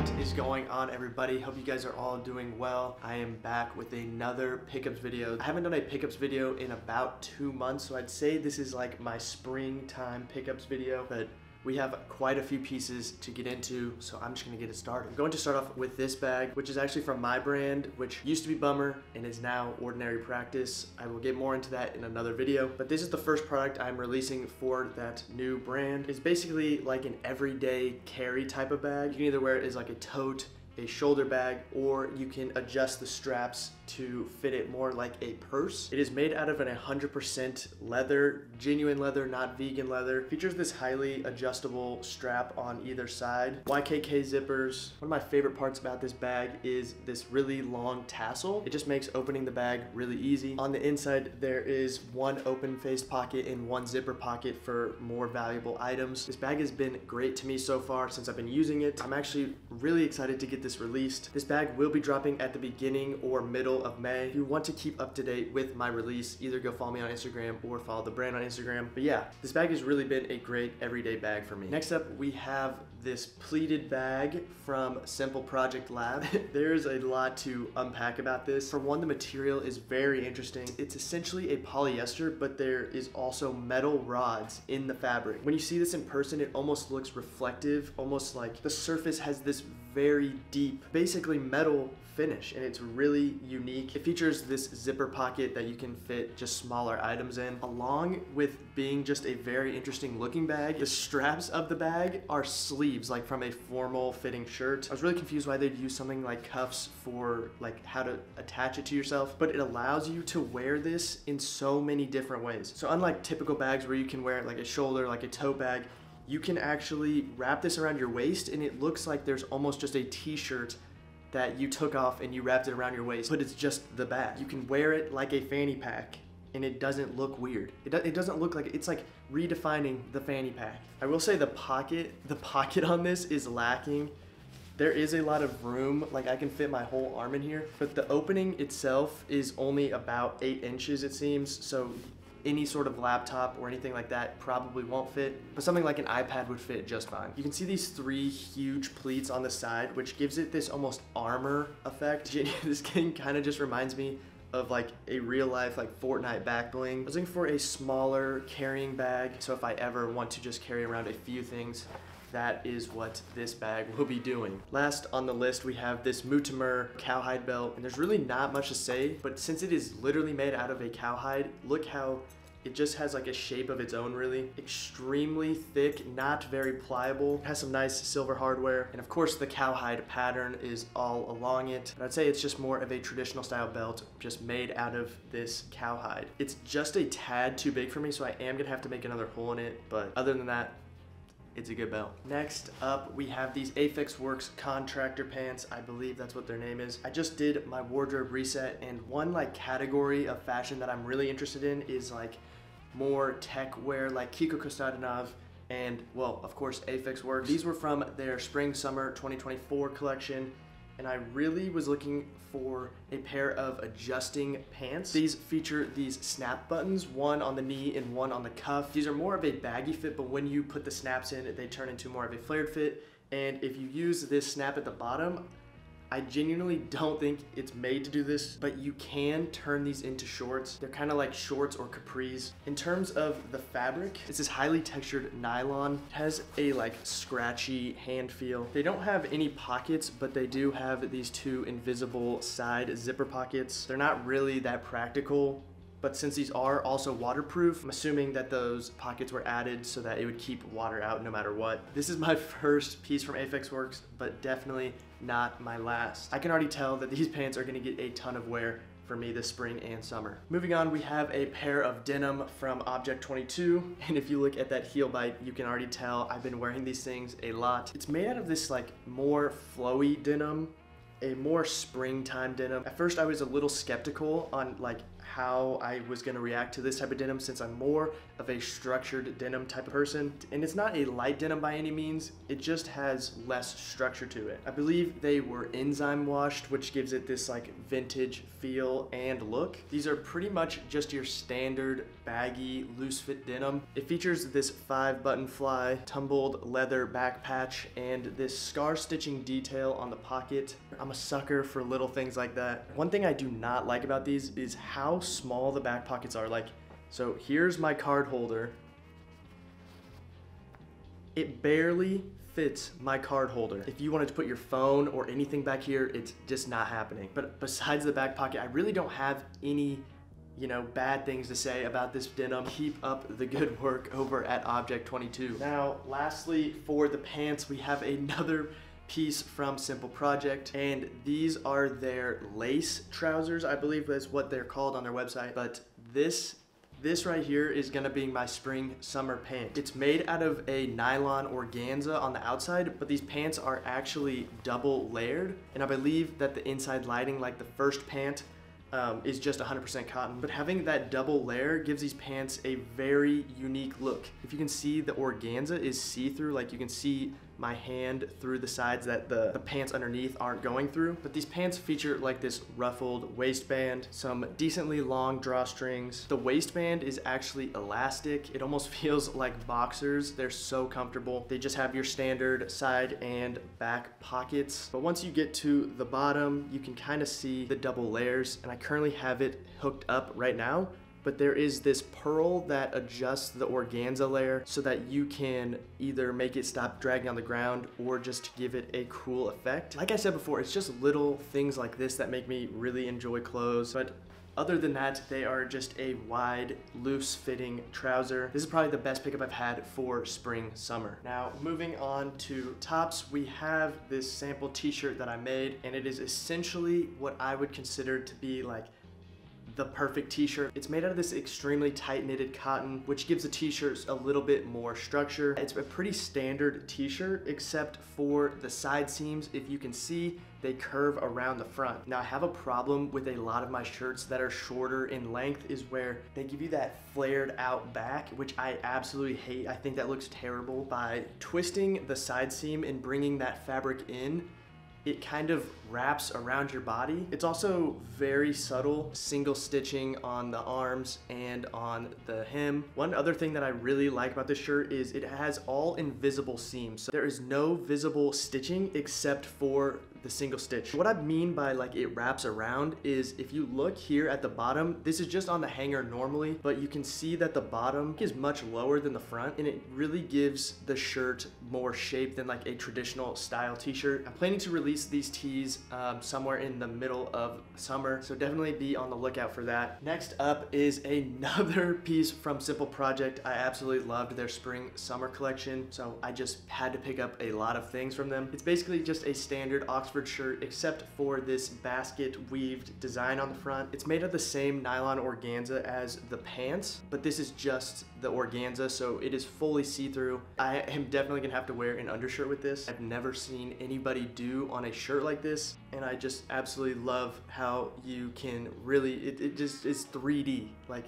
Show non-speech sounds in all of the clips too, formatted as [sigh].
What is going on everybody? Hope you guys are all doing well. I am back with another pickups video. I haven't done a pickups video in about two months, so I'd say this is like my springtime pickups video, but we have quite a few pieces to get into, so I'm just gonna get it started. I'm going to start off with this bag, which is actually from my brand, which used to be Bummer and is now Ordinary Practice. I will get more into that in another video, but this is the first product I'm releasing for that new brand. It's basically like an everyday carry type of bag. You can either wear it as like a tote, a shoulder bag, or you can adjust the straps to fit it more like a purse. It is made out of an 100% leather, genuine leather, not vegan leather. Features this highly adjustable strap on either side. YKK zippers. One of my favorite parts about this bag is this really long tassel. It just makes opening the bag really easy. On the inside, there is one open-faced pocket and one zipper pocket for more valuable items. This bag has been great to me so far since I've been using it. I'm actually really excited to get this released. This bag will be dropping at the beginning or middle of May. If you want to keep up to date with my release, either go follow me on Instagram or follow the brand on Instagram. But yeah, this bag has really been a great everyday bag for me. Next up, we have this pleated bag from Simple Project Lab. [laughs] There's a lot to unpack about this. For one, the material is very interesting. It's essentially a polyester, but there is also metal rods in the fabric. When you see this in person, it almost looks reflective, almost like the surface has this very deep, basically metal finish and it's really unique. It features this zipper pocket that you can fit just smaller items in along with being just a very interesting looking bag. The straps of the bag are sleeves like from a formal fitting shirt. I was really confused why they'd use something like cuffs for like how to attach it to yourself but it allows you to wear this in so many different ways. So unlike typical bags where you can wear it like a shoulder like a tote bag you can actually wrap this around your waist and it looks like there's almost just a t-shirt that you took off and you wrapped it around your waist, but it's just the bag. You can wear it like a fanny pack and it doesn't look weird. It, do, it doesn't look like, it's like redefining the fanny pack. I will say the pocket, the pocket on this is lacking. There is a lot of room, like I can fit my whole arm in here, but the opening itself is only about eight inches it seems, so any sort of laptop or anything like that probably won't fit, but something like an iPad would fit just fine. You can see these three huge pleats on the side, which gives it this almost armor effect. [laughs] this game kind of just reminds me of like a real life like Fortnite back bling. I was looking for a smaller carrying bag, so if I ever want to just carry around a few things, that is what this bag will be doing. Last on the list, we have this Mutimer cowhide belt, and there's really not much to say, but since it is literally made out of a cowhide, look how it just has like a shape of its own really. Extremely thick, not very pliable. It has some nice silver hardware. And of course the cowhide pattern is all along it. But I'd say it's just more of a traditional style belt just made out of this cowhide. It's just a tad too big for me so I am gonna have to make another hole in it. But other than that, it's a good belt. Next up, we have these AFFXWRKS contractor pants. I believe that's what their name is. I just did my wardrobe reset and one like category of fashion that I'm really interested in is like more tech wear like Kiko Kostadinov and well, of course, AFFXWRKS. These were from their spring summer 2024 collection and I really was looking for a pair of adjusting pants. These feature these snap buttons, one on the knee and one on the cuff. These are more of a baggy fit, but when you put the snaps in, they turn into more of a flared fit. And if you use this snap at the bottom, I genuinely don't think it's made to do this, but you can turn these into shorts. They're kind of like shorts or capris. In terms of the fabric, it's this highly textured nylon. It has a like scratchy hand feel. They don't have any pockets, but they do have these two invisible side zipper pockets. They're not really that practical, but since these are also waterproof, I'm assuming that those pockets were added so that it would keep water out no matter what. This is my [laughs] first piece from AFFXWRKS, but definitely not my last. I can already tell that these [laughs] pants are gonna get a ton of wear for me this spring and summer. Moving on, we have a pair of denim from Object 22. [laughs] And if you look at that heel bite, you can already tell I've been wearing these things a lot. It's made out of this like more flowy denim a more springtime denim. At first I was a little skeptical on like how I was gonna react to this type of denim since I'm more of a structured denim type of person. And it's not a light denim by any means, it just has less structure to it. I believe they were enzyme washed, which gives it this like vintage feel and look. These are pretty much just your standard baggy, loose fit denim. It features this five button fly, tumbled leather back patch, and this scar stitching detail on the pocket. I'm a sucker for little things like that. One thing I do not like about these is how small the back pockets are. Like, so here's my card holder. It barely fits my card holder. If you wanted to put your phone or anything back here, it's just not happening. But besides the back pocket, I really don't have any you know, bad things to say about this denim. Keep up the good work over at Object 22. Now, lastly, for the pants, we have another piece from Simple Project, and these are their lace trousers, I believe is what they're called on their website. But this this right here is gonna be my spring summer pant. It's made out of a nylon organza on the outside, but these pants are actually double layered. And I believe that the inside lining, like the first pant, um, is just 100% cotton. But having that double layer gives these pants a very unique look. If you can see the organza is see-through, like you can see my hand through the sides that the, the pants underneath aren't going through. But these pants feature like this ruffled waistband, some decently long drawstrings. The waistband is actually elastic. It almost [laughs] feels like boxers. They're so comfortable. They just have your standard side and back pockets. But once you get to the bottom, you can kind of see the double layers and I currently have it hooked up right now but there is this pearl that adjusts the organza layer so that you can either make it stop dragging on the ground or just give it a cool effect. Like I said before, it's just little things like this that make me really enjoy clothes, but other than that, they are just a wide, loose fitting trouser. This is probably the best pickup I've had for spring, summer. Now, moving on to tops, we have this sample t-shirt that I made, and it is essentially what I would consider to be like the perfect t-shirt. It's made out of this extremely tight knitted cotton, which gives the t-shirts a little bit more structure. It's a pretty standard t-shirt, except for the side seams. If you can see, they curve around the front. Now I have a problem with a lot of my shirts that are shorter in length is where they give you that flared out back, which I absolutely hate. I think that looks terrible. By twisting the side seam and bringing that fabric in, it kind of wraps around your body. It's also very subtle, single stitching on the arms and on the hem. One other thing that I really like about this shirt is it has all invisible seams. So there is no visible stitching except for the single stitch. What I mean by like it wraps around is if you look here at the bottom, this is just on the hanger normally, but you can see that the bottom is much lower than the front and it really gives the shirt more shape than like a traditional style t-shirt. I'm planning to release these tees um, somewhere in the middle of summer, so definitely be on the lookout for that. Next up is [laughs] another piece from Simple Project. I absolutely loved their spring summer collection, so I just had to pick up a lot of things from them. It's basically just a standard Oxford shirt except for this basket weaved design on the front. It's made of the same nylon organza as the pants, but this is just the organza, so it is fully see-through. I am definitely gonna have to wear an undershirt with this. I've never seen anybody do on a shirt like this, and I just absolutely love how you can really, it, it just is 3D. Like,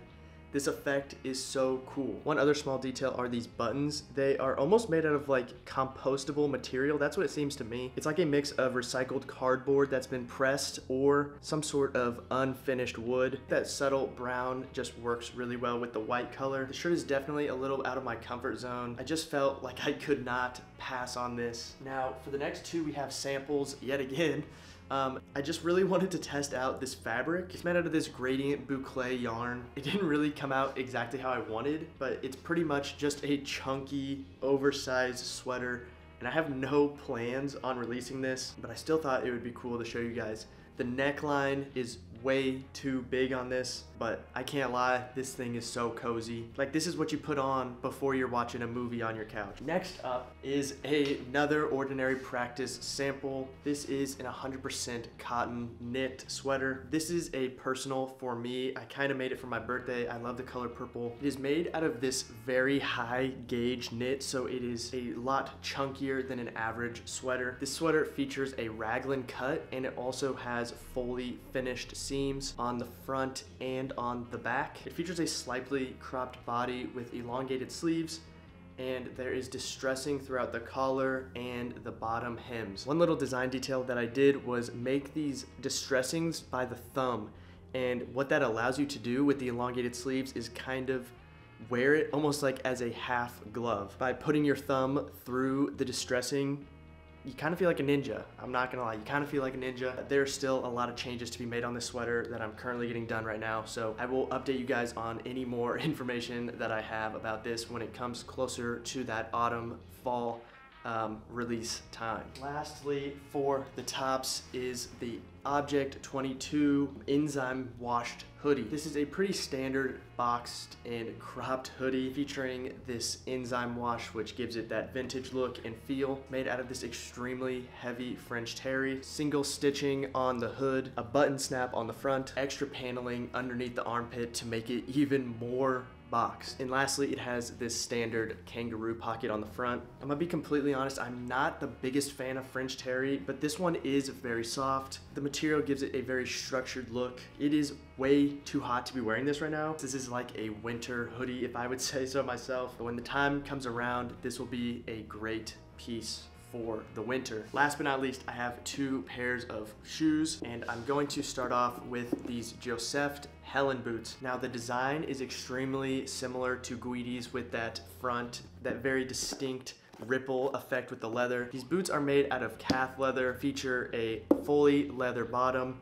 this effect is so cool. One other small detail are these buttons. They are almost made out of like compostable material. That's what it seems to me. It's like a mix of recycled cardboard that's been pressed or some sort of unfinished wood. That subtle brown just works really well with the white color. The shirt is definitely a little out of my comfort zone. I just felt like I could not pass on this. Now for the next two, we have samples yet again. Um, I just really [laughs] wanted to test out this fabric. It's made out of this gradient boucle yarn. It didn't really come out exactly how I wanted, but it's pretty much just a chunky, oversized sweater. And I have no plans on releasing this, but I still thought it would be cool to show you guys. The neckline is way too big on this, but I can't lie, this thing is so cozy. Like this is what you put on before you're watching a movie on your couch. Next up is a, another Ordinary Practice sample. This is an 100% cotton knit sweater. This is a personal for me. I kind of made it for my birthday. I love the color purple. It is made out of this very high gauge knit, so it is a lot chunkier than an average sweater. This sweater features a raglan cut and it also has fully finished seams on the front and on the back. It features a slightly cropped body with elongated sleeves and there is distressing throughout the collar and the bottom hems. One little design detail that I did was make these distressings by the thumb and what that allows you to do with the elongated sleeves is kind of wear it almost like as a half glove. By putting your thumb through the distressing you kind of feel like a ninja. I'm not gonna lie, you kind of feel like a ninja. There's still a lot of changes to be made on this sweater that I'm currently getting done right now. So I will update you guys on any more [laughs] information that I have about this when it comes closer to that autumn, fall um, release time. Lastly, for the tops is the Object 22 Enzyme Washed Hoodie. This is a pretty standard boxed and cropped hoodie featuring this enzyme wash which gives it that vintage look and feel made out of this extremely heavy French terry. Single stitching on the hood, a button snap on the front, extra paneling underneath the armpit to make it even more box. And lastly, it has this standard kangaroo pocket on the front. I'm gonna be completely honest, I'm not the biggest fan of French Terry, but this one is very soft. The material gives it a very structured look. It is way too hot to be wearing this right now. This is like a winter hoodie, if I would [laughs] say so myself. But when the time comes around, this will be a great piece for the winter. Last but not least, I have two pairs of shoes and I'm going to start off with these Joseph Helen boots. Now the design is extremely similar to Guidi's with that front, that very distinct ripple effect with the leather. These boots are made out of calf leather, feature a fully leather bottom,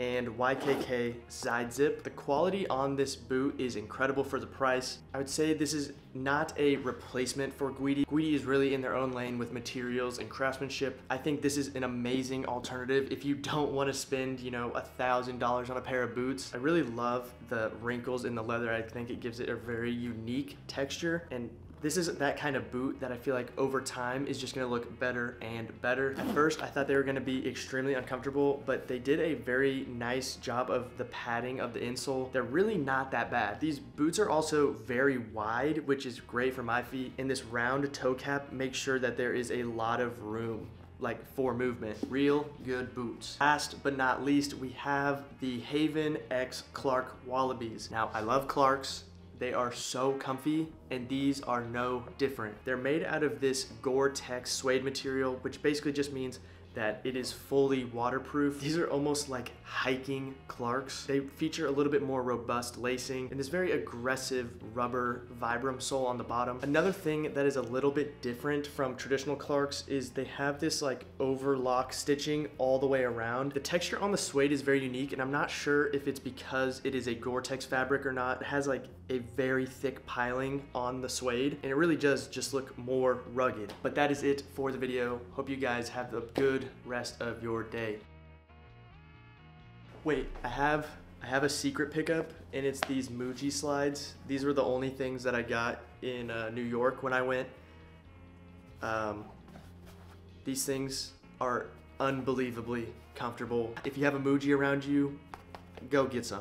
and YKK side zip. The quality on this boot is incredible for the price. I would say this is not a replacement for Guidi. Guidi is really in their own lane with materials and craftsmanship. I think this is an amazing alternative if you don't want to spend, you know, a thousand dollars on a pair of boots. I really love the wrinkles in the leather. I think it gives it a very unique texture and this is that kind of boot that I feel like over time is just gonna look better and better. At first, I thought they were gonna be extremely uncomfortable, but they did a very nice job of the padding of the insole. They're really not that bad. These boots are also very wide, which is great for my feet. And this round toe cap makes sure that there is a lot of room like for movement. Real good boots. Last but not least, we have the Haven X Clark Wallabees. Now, I love Clarks. They are so comfy and these are no different. They're made out of this Gore-Tex suede material, which basically just means that it is fully waterproof. These are almost like hiking Clarks. They feature a little bit more robust lacing and this very aggressive rubber Vibram sole on the bottom. Another thing that is a little bit different from traditional Clarks is they have this like overlock stitching all the way around. The texture on the suede is very unique and I'm not sure if it's because it is a Gore-Tex fabric or not. It has like a very thick piling on the suede and it really does just look more rugged. But that is it for the video. Hope you guys have a good rest of your day. Wait, I have I have a secret pickup and it's these Muji slides. These were the only things that I got in uh, New York when I went. Um, these things are unbelievably comfortable. If you have a Muji around you, go get some.